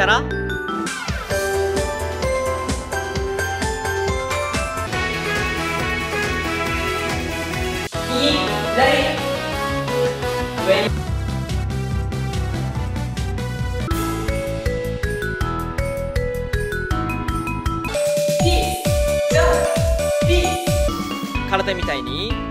かな体みたいに。